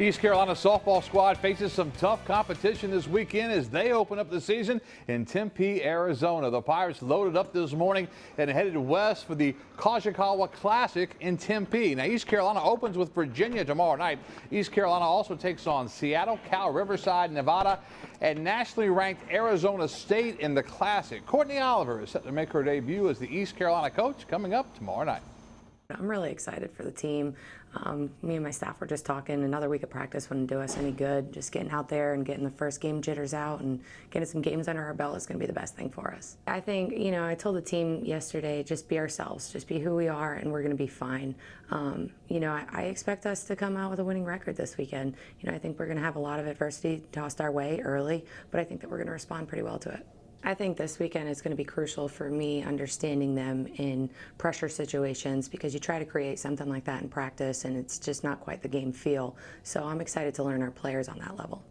East Carolina softball squad faces some tough competition this weekend as they open up the season in Tempe, Arizona. The Pirates loaded up this morning and headed west for the Kajikawa Classic in Tempe. Now, East Carolina opens with Virginia tomorrow night. East Carolina also takes on Seattle, Cal, Riverside, Nevada, and nationally ranked Arizona State in the Classic. Courtney Oliver is set to make her debut as the East Carolina coach coming up tomorrow night. I'm really excited for the team. Um, me and my staff were just talking. Another week of practice wouldn't do us any good. Just getting out there and getting the first game jitters out and getting some games under our belt is going to be the best thing for us. I think, you know, I told the team yesterday just be ourselves, just be who we are, and we're going to be fine. Um, you know, I, I, expect us to come out with a winning record this weekend. You know, I think we're going to have a lot of adversity tossed our way early, but I think that we're going to respond pretty well to it. I think this weekend is going to be crucial for me understanding them in pressure situations because you try to create something like that in practice and it's just not quite the game feel. So I'm excited to learn our players on that level.